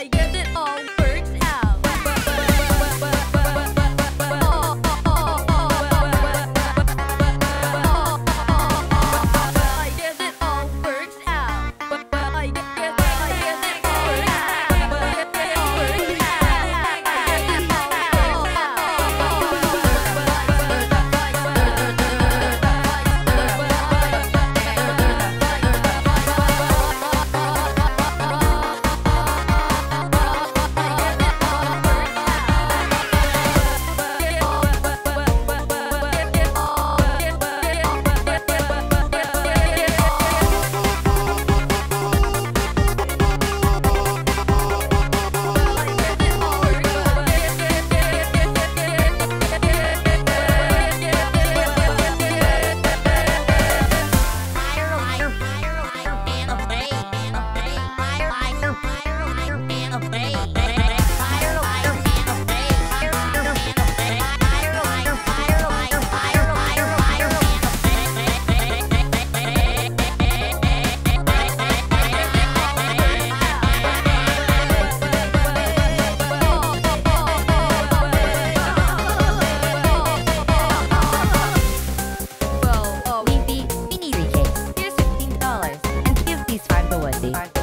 I get it all. satisfied the worthy.